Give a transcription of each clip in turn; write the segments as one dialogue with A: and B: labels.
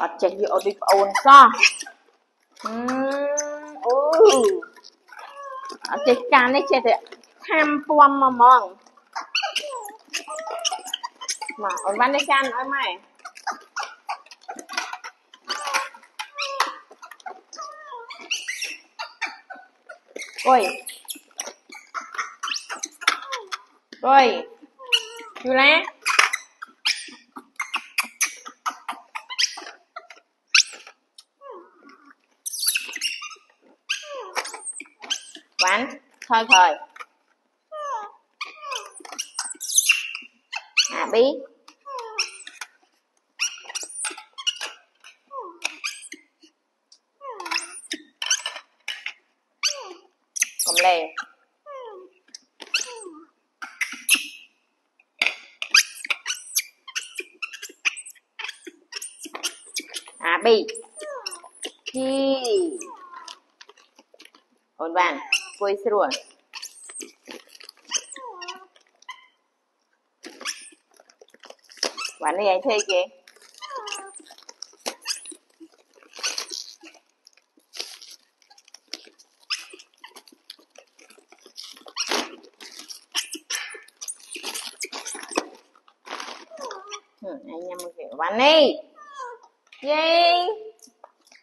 A: អត់ចេះយកអត់ដូចប្អូនសោះអឺអូអត់ចេះការនេះចេះតែខាំពំមកហ្មងមកអូនបាននេះចានឲ្យម៉ែអុយអុយយូឡា Bánh, thôi thôi. À bí. Cầm lề. À bi. Hi. Ôn bàn. 보이스러운 완전 얇게 anh thấy kìa anh em hiểu. Bánh đi yay.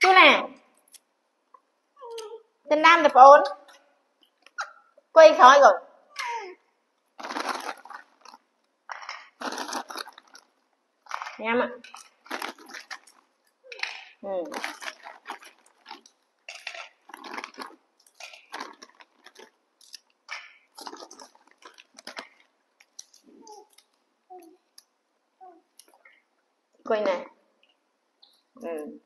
A: Chú nè. tên nam được bốn quay khỏi rồi nhắm ạ ừ. quay nè ừ.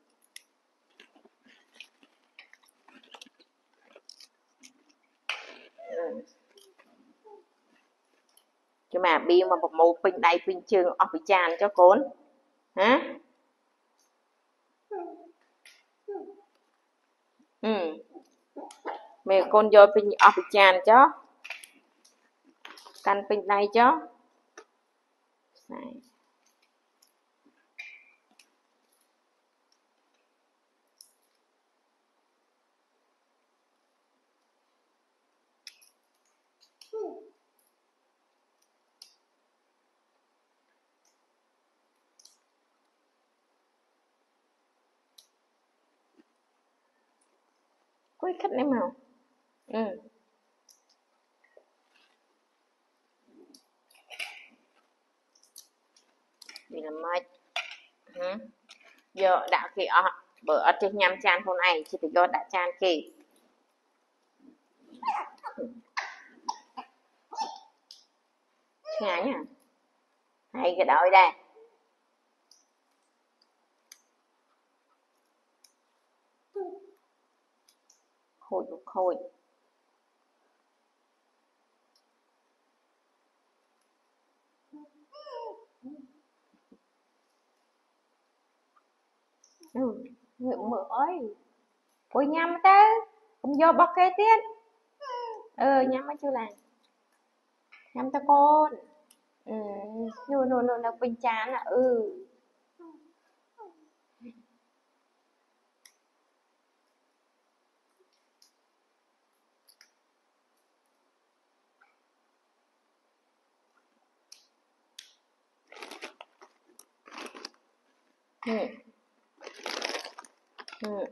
A: ចាំអាប៊ីមកប្រមូលពេញដៃពេញជើងអស់ពិចានចុះកូនហាអឺមេកូនយកពេញអស់ពិចានចុះកាន់ពេញដៃចុះស្នៃ có cái cách này màu. Ừ. Vì là mệt ừ. giờ đã kì ở bữa ở trên nhằm chan hôm nay chỉ thì do đã chan kì. Ngã nha hay cái đội đây. Hồi phục khôi ừ, nguyện mở ơi. Ôi nhắm ta. Không do bóc kê tiết. Ừ nhắm chưa làm. Nhắm ta con. Ừ nô nô nô nô bình chán à? Ừ. Ừ. Ừ.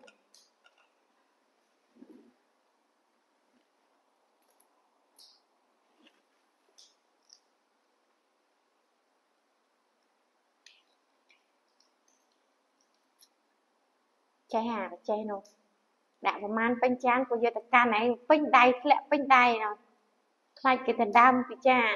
A: chai hà chai nó đã ប្រហែលពេញចានក៏យកទៅកាន់ឯងពេញដៃធ្លាក់ពេញដៃណោះខ្លាចគេដណ្ដើមពីចាន